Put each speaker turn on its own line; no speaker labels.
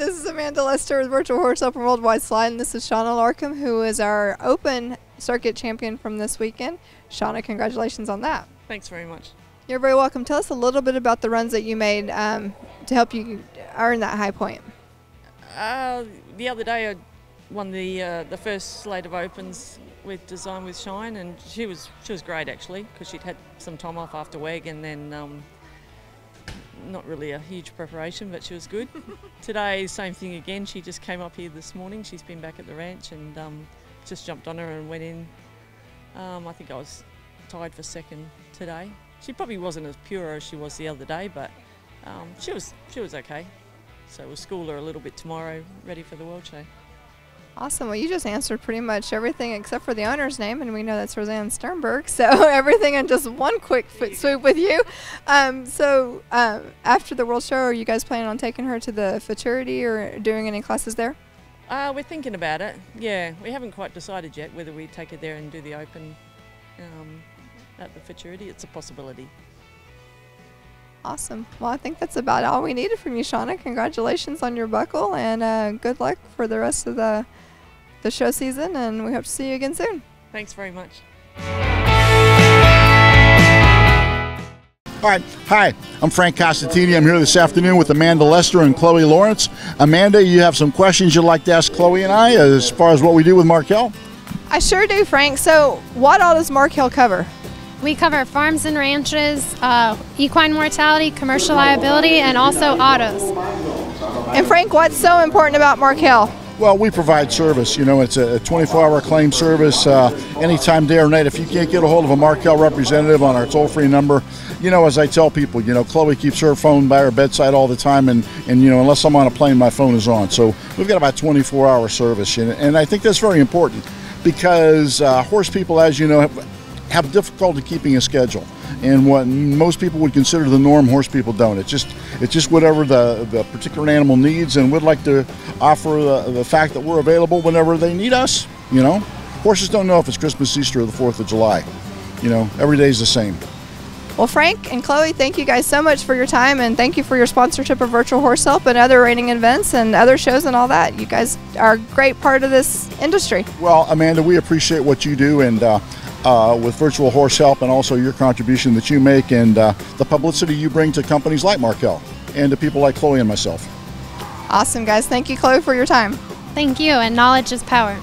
Amanda Lester with Virtual Horse Open Worldwide Slide, and this is Shauna Larcombe, who is our Open Circuit champion from this weekend. Shauna, congratulations on that.
Thanks very much.
You're very welcome. Tell us a little bit about the runs that you made um, to help you earn that high point.
Uh, the other day, I won the uh, the first slate of opens with Design with Shine, and she was she was great actually because she'd had some time off after WEG, and then um, not really a huge preparation, but she was good. Today, same thing again. She just came up here this morning. She's been back at the ranch and um, just jumped on her and went in. Um, I think I was tied for second today. She probably wasn't as pure as she was the other day, but um, she was she was okay. So we'll school her a little bit tomorrow, ready for the World Show.
Awesome. Well, you just answered pretty much everything except for the owner's name, and we know that's Roseanne Sternberg. So everything in just one quick foot swoop with you. Um, so um, after the World Show, are you guys planning on taking her to the futurity or doing any classes there?
Uh, we're thinking about it. Yeah, we haven't quite decided yet whether we take her there and do the open um, at the futurity. It's a possibility.
Awesome. Well, I think that's about all we needed from you, Shauna. Congratulations on your buckle, and uh, good luck for the rest of the the show season. And we hope to see you again soon.
Thanks very much.
All right. Hi, I'm Frank Costantini. I'm here this afternoon with Amanda Lester and Chloe Lawrence. Amanda, you have some questions you'd like to ask Chloe and I as far as what we do with Markel?
I sure do, Frank. So, what all does Markel cover?
We cover farms and ranches, uh, equine mortality, commercial liability, and also autos.
And Frank, what's so important about Markel?
Well, we provide service. You know, it's a 24-hour claim service uh, anytime, day or night. If you can't get a hold of a Markel representative on our toll-free number, you know, as I tell people, you know, Chloe keeps her phone by her bedside all the time, and, and you know, unless I'm on a plane, my phone is on. So we've got about 24-hour service, and, and I think that's very important because uh, horse people, as you know, have difficulty keeping a schedule. And what most people would consider the norm, horse people don't. It's just it's just whatever the, the particular animal needs, and we'd like to offer the, the fact that we're available whenever they need us. You know, horses don't know if it's Christmas, Easter, or the Fourth of July. You know, every day is the same.
Well, Frank and Chloe, thank you guys so much for your time and thank you for your sponsorship of Virtual Horse Help and other reining events and other shows and all that. You guys are a great part of this industry.
Well, Amanda, we appreciate what you do and uh, uh, with Virtual Horse Help and also your contribution that you make and uh, the publicity you bring to companies like Markel and to people like Chloe and myself.
Awesome, guys. Thank you, Chloe, for your time.
Thank you, and knowledge is power.